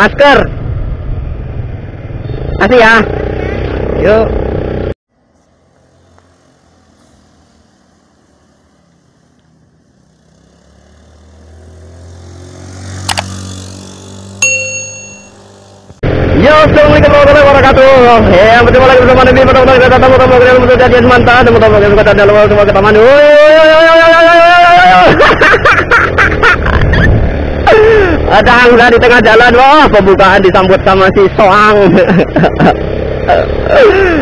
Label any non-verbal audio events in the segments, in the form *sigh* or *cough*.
Masker. Kasih ya. Yuk. Yo, assalamualaikum warahmatullahi wabarakatuh. Ya, berjumpa lagi bersama Nabi pada kita datang bersama kalian untuk jadian mantap dan bersama kita kata dalam semua kita mandi. Ada angga di tengah jalan, wah pembukaan disambut sama si Soang. *laughs*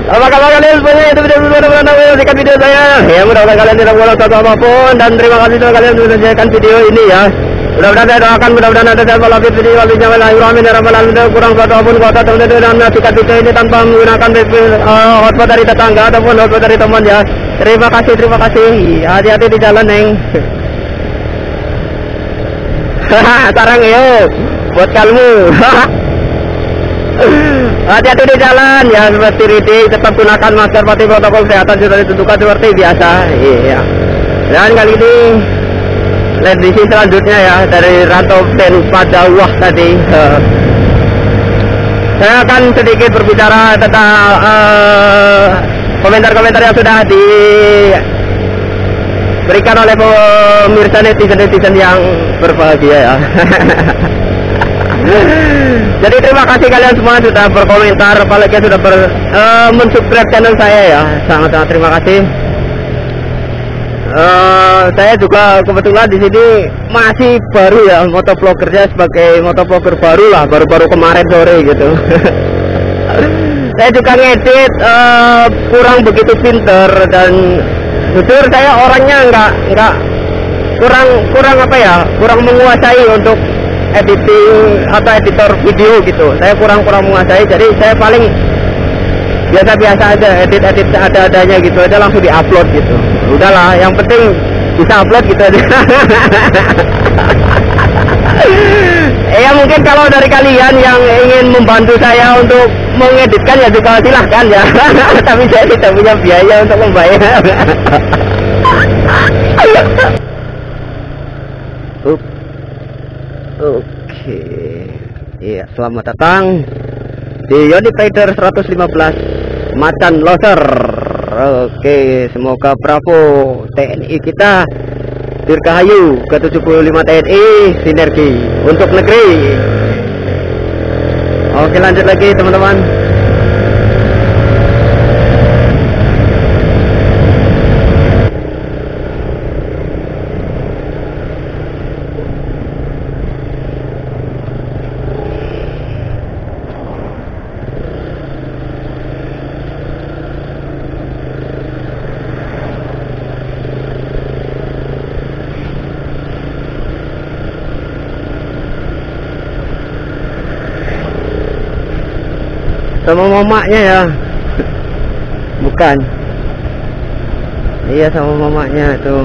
Apa kabar kalian semuanya? Itu video mudah-mudahan menyaksikan video saya. Ya mudah-mudahan kalian tidak boleh satu apa pun dan terima kasih telah kalian sudah menyaksikan video ini ya. Mudah-mudahan saya doakan mudah-mudahan ada saya balap video wali jamal alamin ya rabbal kurang suatu apa pun kota teman-teman dan menyaksikan video ini tanpa menggunakan uh, hotspot dari tetangga ataupun hotspot dari teman ya. Terima kasih, terima kasih. Hati-hati di jalan, Neng. *laughs* *laughs* Sarang yuk buat kalmu. *laughs* Hati-hati di jalan ya seperti ini tetap gunakan masker patuhi protokol kesehatan sudah ditentukan seperti biasa. Iya. Dan kali ini edisi selanjutnya ya dari Rantau Ben Padawah tadi. *laughs* Saya akan sedikit berbicara tentang komentar-komentar uh, yang sudah di berikan oleh pemirsa netizen-netizen yang berbahagia ya. *laughs* Jadi terima kasih kalian semua sudah berkomentar, apalagi sudah ber, uh, mensubscribe channel saya ya. Sangat-sangat terima kasih. Uh, saya juga kebetulan di sini masih baru ya motovloggernya sebagai motovlogger baru lah, baru-baru kemarin sore gitu. *laughs* saya juga ngedit uh, kurang begitu pinter dan jujur saya orangnya nggak nggak kurang kurang apa ya kurang menguasai untuk editing atau editor video gitu. Saya kurang kurang menguasai jadi saya paling biasa-biasa aja edit edit ada adanya gitu aja langsung diupload gitu. Udahlah yang penting bisa upload gitu aja *laughs* ya mungkin kalau dari kalian yang ingin membantu saya untuk mengeditkan ya juga silahkan ya. *laughs* Tapi saya tidak punya biaya untuk membayar. Oke. Iya selamat datang Di Yoni Trader 115 Macan Loser. Oke semoga Bravo TNI kita Dirgahayu ke 75 TNI Sinergi untuk negeri. Oke lanjut lagi teman-teman sama mamaknya ya. Bukan. Iya sama mamaknya itu.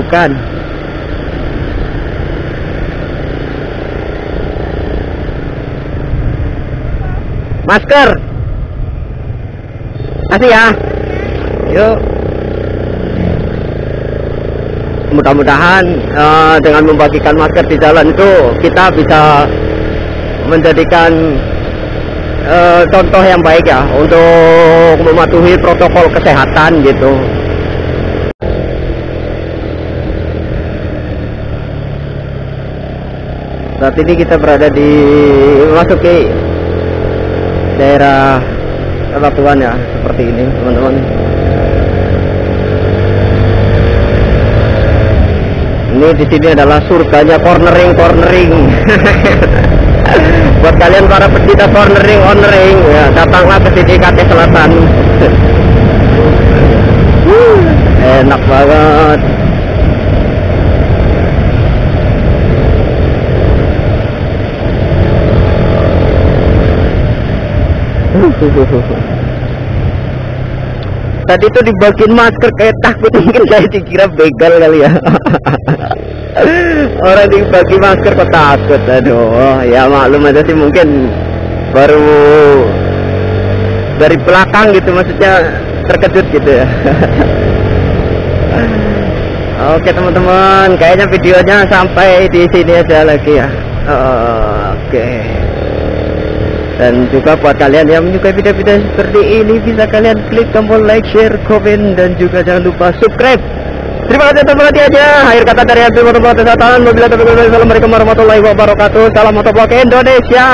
Bukan. Masker. Kasih ya. Yuk mudah-mudahan uh, dengan membagikan masker di jalan itu kita bisa menjadikan uh, contoh yang baik ya untuk mematuhi protokol kesehatan gitu. Saat ini kita berada di memasuki daerah Ratuan ya seperti ini teman-teman ini di sini adalah surganya cornering cornering. *laughs* Buat kalian para pecinta cornering cornering ya datanglah ke sini KT Selatan. *laughs* Enak banget *laughs* tadi tuh dibagiin masker kayak takut mungkin saya dikira begal kali ya *laughs* orang dibagi masker kok takut aduh ya maklum aja sih mungkin baru dari belakang gitu maksudnya terkejut gitu ya *laughs* Oke teman-teman, kayaknya videonya sampai di sini aja lagi ya. Oke. Dan juga buat kalian yang menyukai video-video seperti ini bisa kalian klik tombol like, share, komen dan juga jangan lupa subscribe. Terima kasih teman aja. Akhir kata dari Abdul wal hidayah. Assalamualaikum warahmatullahi wabarakatuh. Salam motovlog Indonesia.